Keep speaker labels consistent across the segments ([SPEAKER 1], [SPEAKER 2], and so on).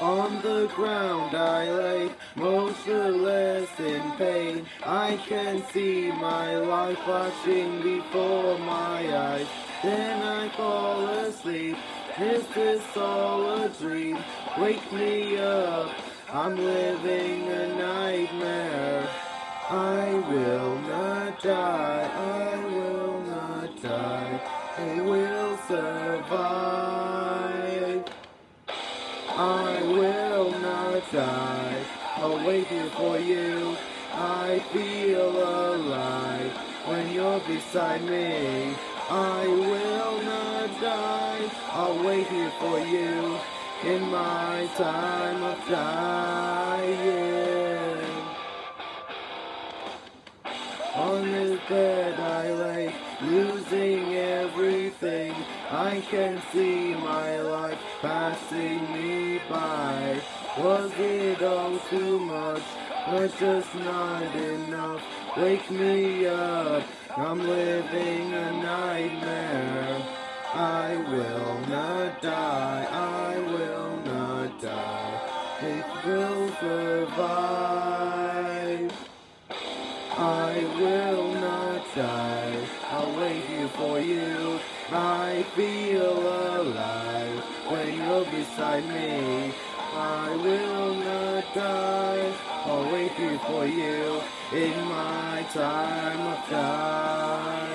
[SPEAKER 1] On the ground I lay, motionless in pain. I can see my life flashing before my eyes. Then I fall asleep. Is this all a dream? Wake me up. I'm living a nightmare. I will not die. I will not die. I will survive. I I'll wait here for you. I feel alive when you're beside me. I will not die. I'll wait here for you in my time of dying. On this bed I lay, losing everything. I can see my life passing me by. Was it all too much, or just not enough? Wake me up, I'm living a nightmare. I will not die, I will not die. It will survive. I will not die. I'll wait here for you. I feel alive when you're beside me. I will not die. I'll wait here for you in my time of dying.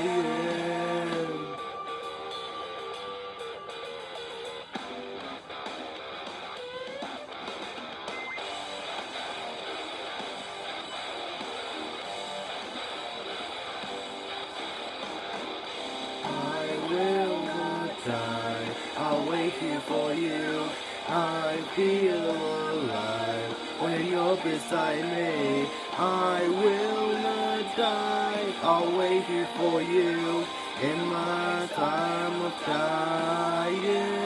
[SPEAKER 1] Die. I'll wait here for you. I feel alive when you're beside me. I will not die. I'll wait here for you in my time of dying.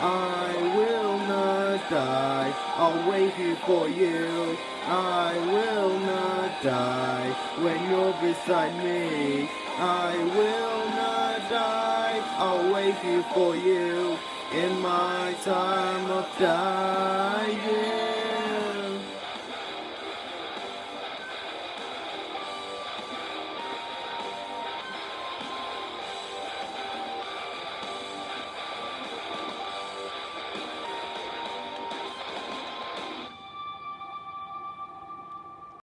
[SPEAKER 1] I will not die. I'll wait here for you. I will not die when you're beside me. I will not I'll wait here for you in my time of dying.